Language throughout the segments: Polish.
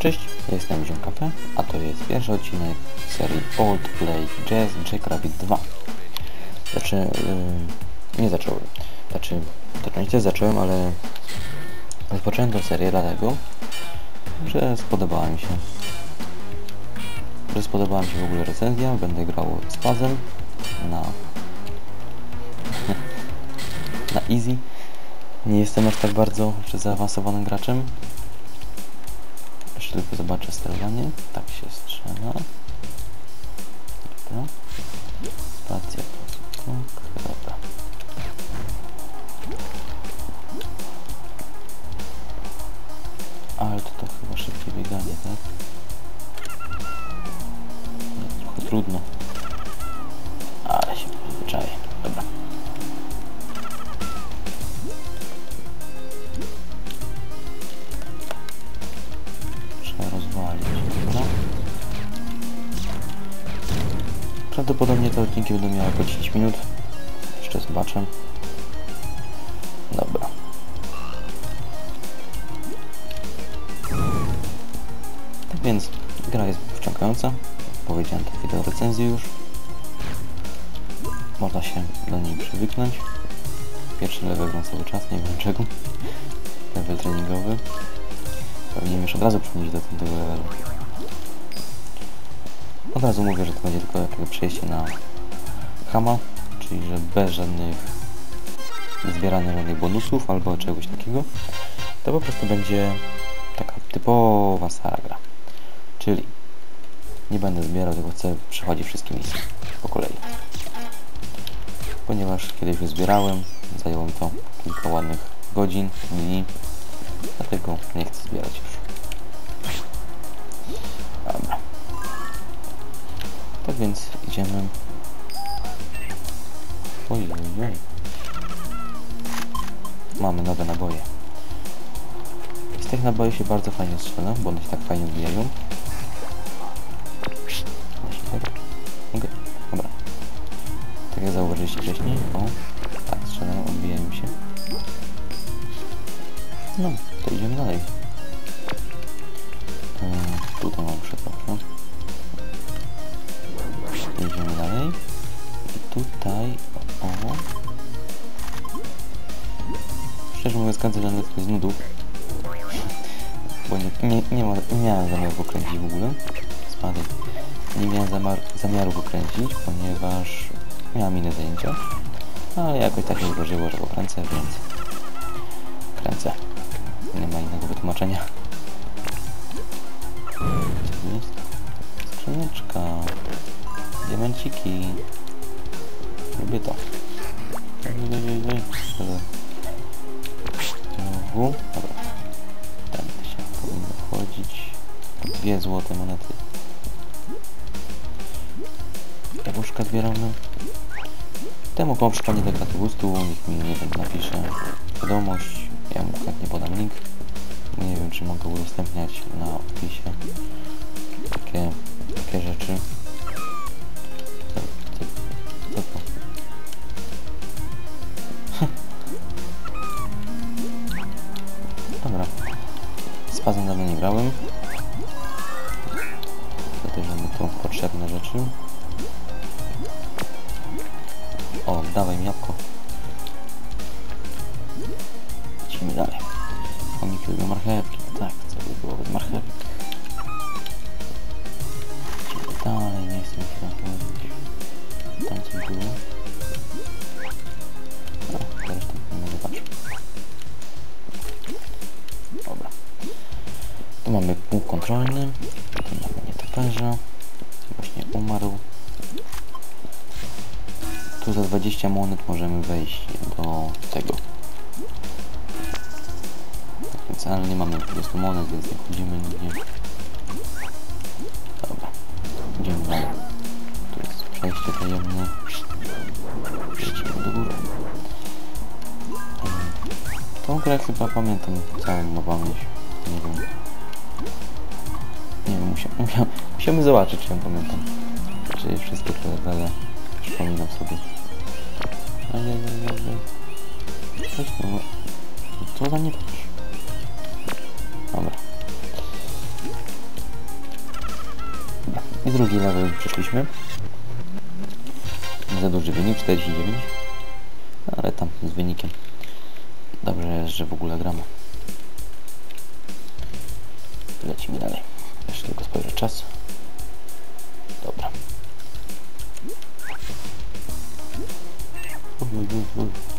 Cześć, jestem Ziom Cafe, a to jest pierwszy odcinek serii Old Play Jazz Jackrabbit 2. Znaczy, yy, nie zacząłem. Znaczy, zacząć też zacząłem, ale rozpocząłem tę serię dlatego, że spodobała mi się. Że spodobała mi się w ogóle recenzja, będę grał z fazem na na easy. Nie jestem aż tak bardzo zaawansowanym graczem. Tylko zobaczę sterowanie. Tak się strzela. Dobra. Spacja. Dobra. Ale to, chyba szybkie bieganie, tak? Nie, trochę trudno. Prawdopodobnie te odcinki będą miały po 10 minut. Jeszcze zobaczę. Dobra. Tak więc gra jest wciągająca. Powiedziałem to wideo recenzji już. Można się do niej przywyknąć. Pierwszy level gram cały czas, nie wiem czego. Level treningowy. Powinienem już od razu przenieść do tego levelu. Od razu mówię, że to będzie tylko jakieś przejście na Hama, czyli że bez żadnych zbierania żadnych bonusów albo czegoś takiego. To po prostu będzie taka typowa stara gra. Czyli nie będę zbierał, tylko chcę przechodzić wszystkie misje po kolei. Ponieważ kiedyś już zbierałem, zajęło mi to kilka ładnych godzin, dni, dlatego nie chcę zbierać już. Tak więc idziemy. Oj, oj, oj. Mamy nowe naboje. Z tych naboi się bardzo fajnie strzela, bo one się tak fajnie odbijają. Okej, dobra. Tak jak zauważyliście wcześniej. O, tak strzelają, odbijają się. No, Szczerze mówiąc, kończę nawet z nudów. Bo nie, nie, nie, ma, nie miałem zamiaru go kręcić w ogóle. Spadek. Nie miałem zamar, zamiaru go kręcić, ponieważ miałem inne zajęcia. Ale jakoś tak się złożyło, że go kręcę, więc kręcę. Nie ma innego wytłumaczenia. Skrzyneczka. Diamenciki. Lubię to. Oj, oj, oj. Znowu. Dobra. Tędy się powinno wchodzić. Dwie złote monety. Jabłuszka zbieramy. Temu pączka nie tak gustu, nikt mi nie wiem, napisze wiadomość, ja mu chętnie podam link. Nie wiem, czy mogę udostępniać na opisie takie, takie rzeczy. Fazą dawno nie grałem. Zabierzemy tu potrzebne rzeczy. O, dawaj mi jabłko. Za 20 monet możemy wejść do tego. Więc, ale nie mamy 20 monet, więc nie chodzimy nigdzie. Dobra. Idziemy dalej. Tu jest przejście tajemne. Idziemy do góry. Mm. Tą grę chyba pamiętam całą na pamięć. Nie wiem. Nie wiem, musiał, musiał, musiałbym zobaczyć, czy ją pamiętam. Czy wszystkie te levele przypominam sobie. Ajajajajaj. Coś tu. Co za nie patrz. Dobra. I drugi level przeszliśmy. Za duży wynik, 49. Ale tam z wynikiem. Dobrze jest, że w ogóle gramy. Lecimy dalej. Jeszcze tylko spojrzę czas. Dobra. mm -hmm.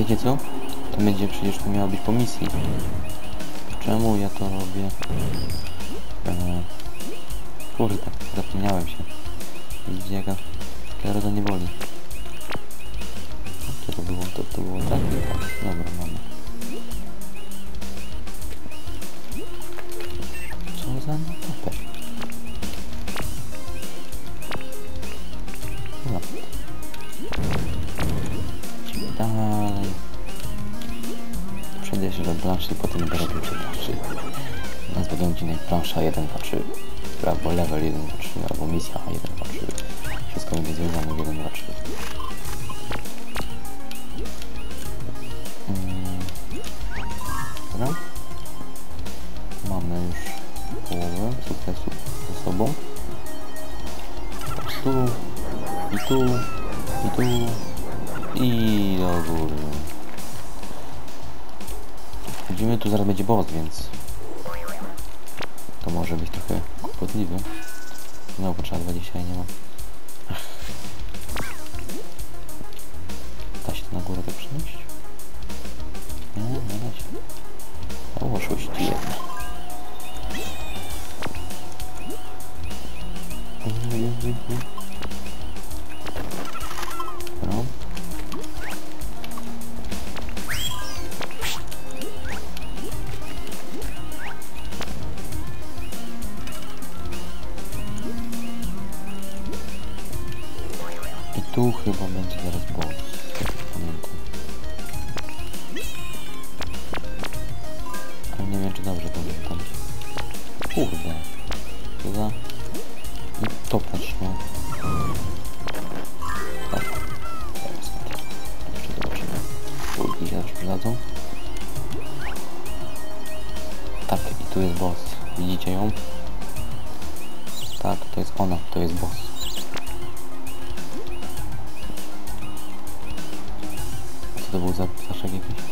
Wiecie co? To będzie przecież to miało być po misji. Czemu ja to robię? Eee, kurde, zapomniałem się. Widzicie jaka skleroza nie boli. Co to było? To, to było tak? Dobra, mamy. Co za Przejdę jeszcze do planszy i potem będę robił przy planszy. Nazwę ten odcinek plansza 1, 2, 3. Albo level 1, 2, 3, albo misja 1, 2, 3. Wszystko będzie związane 1, 2, będzie więc to może być trochę kłopotliwe. No, potrzeba 20 i nie ma. Da się to na górę tak przynieść? Dobrze to pamiętam. Kurde. Co za... I to patrz, no. Teraz stąd. Jeszcze zobaczymy. Kulki się też przydadzą. Tak, i tu jest boss. Widzicie ją? Tak, to jest ona, to jest boss. Co to był za ptaszek jakiś?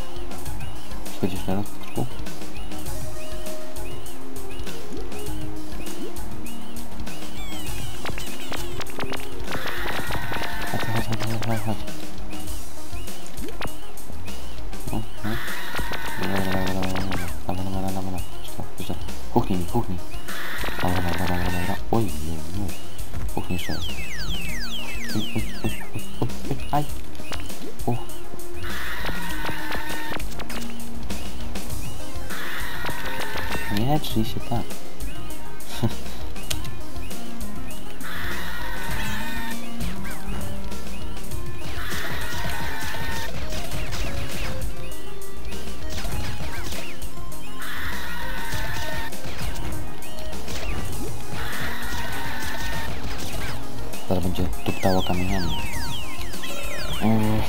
Schodzisz teraz, Piotrku? Kuchnij mi, kamieniami. Mm,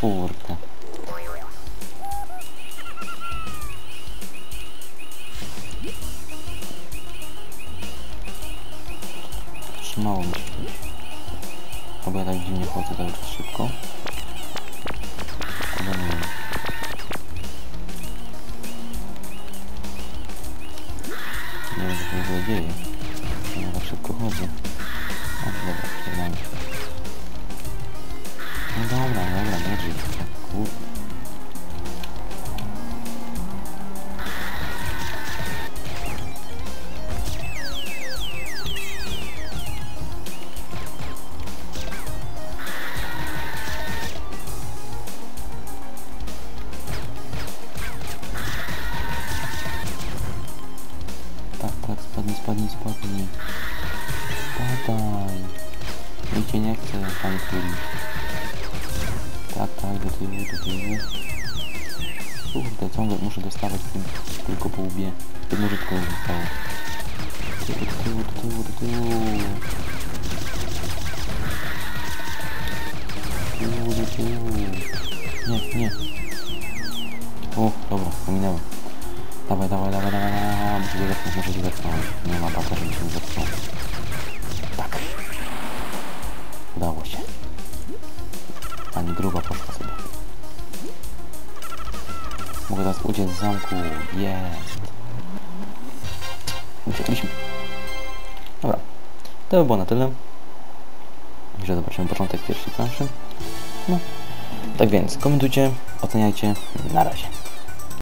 kurde. Trzymało mi się. Chyba tak chodzę tak cały szybko. Chyba nie wiem. Nie wiem, co się w dzieje. Ja szybko chodzę. O, dobra, przegramy. No dobra, dobra, nie żyj. Kurde. Tak, To może tylko zostało. Do tyłu, do tyłu, do tyłu. Nie, nie. O, dobra, pominęłem. Dawaj, dawaj, dawaj, dawaj, dawaj, muszę się zepchnąć, muszę się zepchnąć. Nie ma bata, żeby się nie zepchnął. Tak. Udało się. Pani gruba poszła sobie. Mogę teraz uciec z zamku. Jest. Uciekliśmy. Dobra. To by było na tyle. Że zobaczymy początek pierwszej planszy. No. Tak więc komentujcie, oceniajcie. Na razie.